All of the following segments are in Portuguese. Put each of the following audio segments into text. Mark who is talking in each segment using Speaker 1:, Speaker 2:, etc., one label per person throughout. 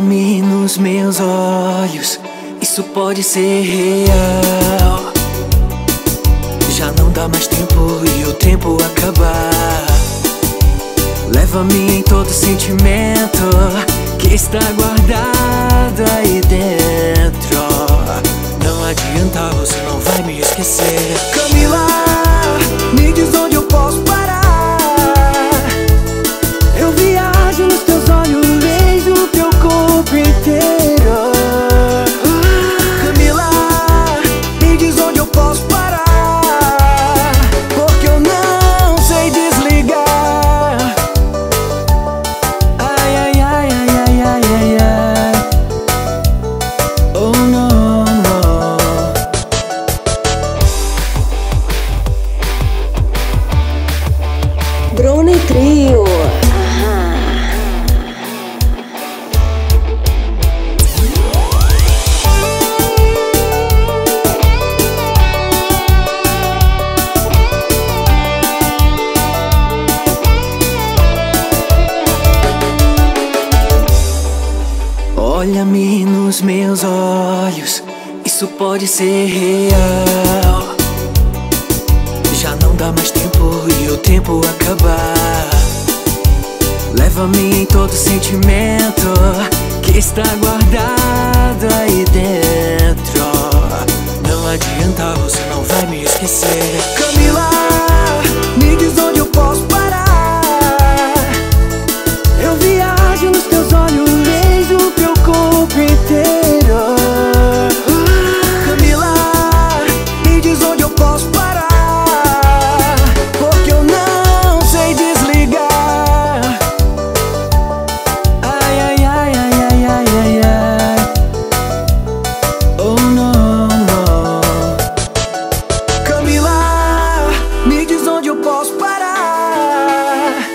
Speaker 1: Olha-me nos meus olhos, isso pode ser real. Já não dá mais tempo e o tempo acabar. Leva-me em todo sentimento que está guardado aí Meus olhos, isso pode ser real. Já não dá mais tempo e o tempo acabar. Leva-me em todo sentimento que está guardado aí dentro. Não adianta, você não vai me esquecer. Camila, posso parar, porque eu não sei desligar. Ai, ai, ai, ai, ai, ai, ai, ai. Oh, não, não. Camila, me diz onde eu posso parar.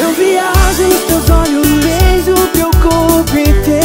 Speaker 1: Eu viajo nos teus olhos, beijo teu corpo inteiro.